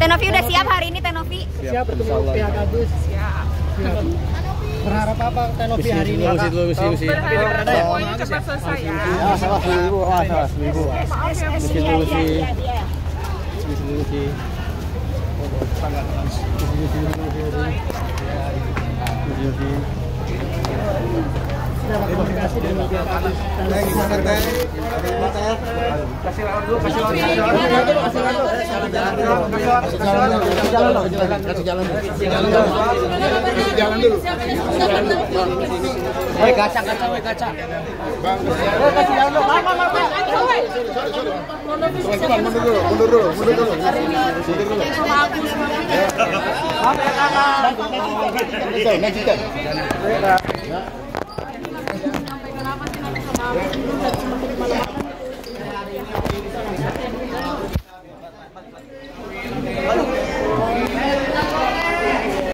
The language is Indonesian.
Tenovi udah siap hari ini Tenovi. Siap bertemu pihak Agus. Siap. Berharap apa Tenovi hari ini? Berharap semuanya cepat selesai ya. Ya, salah seribu, ah, salah seribu. Maaf ya dulu, usi. Usi dulu, lawan dulu. Kasih lawan dulu, kasih lawan. Kasih jalan. Kasih jalan dulu. Kasih kaca, kaca, woi, kaca. Woi, kasih jalan dulu. Maaf. Teman-teman mundur dulu, mundur dulu, mundur dulu. Mundur dulu. Maaf ya,